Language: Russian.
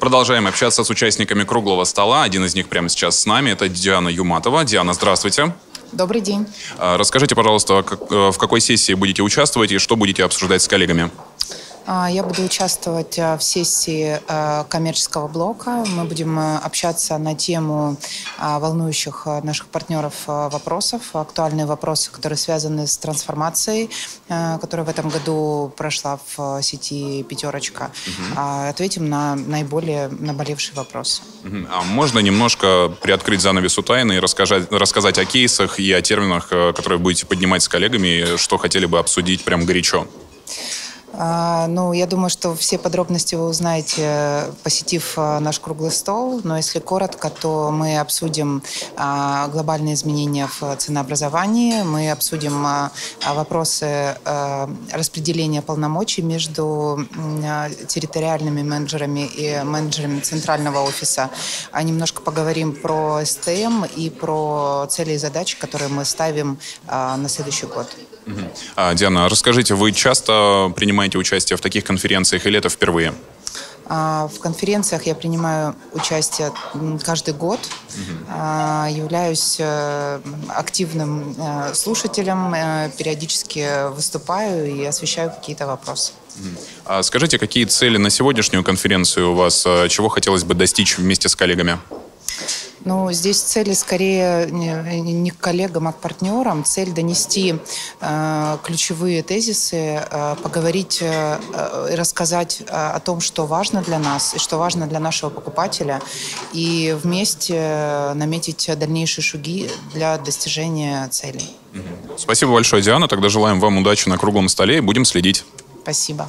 Продолжаем общаться с участниками круглого стола. Один из них прямо сейчас с нами. Это Диана Юматова. Диана, здравствуйте. Добрый день. А, Расскажите, пожалуйста, как- э, в какой сессии будете участвовать и что будете обсуждать с коллегами? А, Я буду участвовать а, в сессии а, коммерческого блока. Мы будем общаться на тему волнующих наших партнеров вопросов, актуальные вопросы, которые связаны с трансформацией, которая в этом году прошла в сети «Пятерочка». А, Ответим на наиболее наболевшие вопросы. А можно немножко приоткрыть занавес у тайны и рассказать, рассказать о кейсах и о терминах, э, которые будете поднимать с коллегами, что хотели бы обсудить прям горячо? А, Ну, я думаю, что все подробности вы узнаете, посетив а, наш круглый стол. Но если коротко, то мы обсудим а, глобальные изменения в ценообразовании, мы обсудим а, вопросы а, распределения полномочий между территориальными менеджерами и менеджерами центрального офиса. А немножко поговорим про СТМ и про цели и задачи, которые мы ставим на следующий год. Диана, расскажите, вы часто принимаете участие в таких конференциях или это впервые? А, В конференциях я принимаю участие каждый год. А, Являюсь э, активным э, слушателем, э, периодически выступаю и освещаю какие-то вопросы. А Скажите, какие цели на сегодняшнюю конференцию у вас, чего хотелось бы достичь вместе с коллегами? Ну, здесь цели скорее не, к коллегам, а к партнерам. Цель донести э, ключевые тезисы, э, поговорить э, э, и рассказать э, о том, что важно для нас и что важно для нашего покупателя, и вместе наметить дальнейшие шаги для достижения целей. Спасибо большое, Диана. Тогда желаем вам удачи на круглом столе и будем следить. Спасибо.